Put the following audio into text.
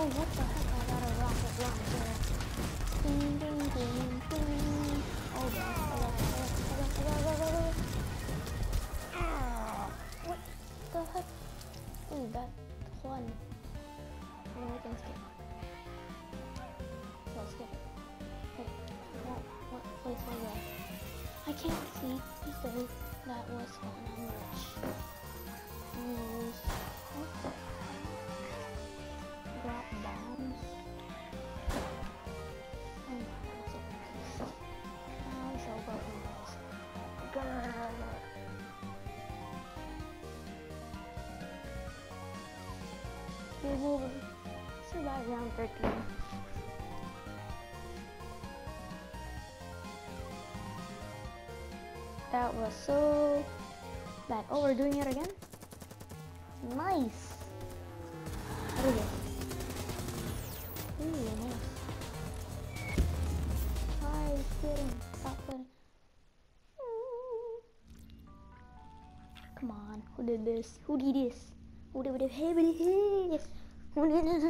Oh, what the heck? I got a rocket launcher. Ding, ding, ding, ding. Oh, God. I got it. I got it. I got it. I got it. What the heck? Ooh, that one. I mean, we can skip. Let's skip it. Wait, what, what place was that? I can't see He said that was fun. Game over. Survive round 13. That was so bad. Oh, we're doing it again? Nice. What is it? Ooh, nice. Is quitting? Stop. Come on, who did this? Who did this? Did this? Who did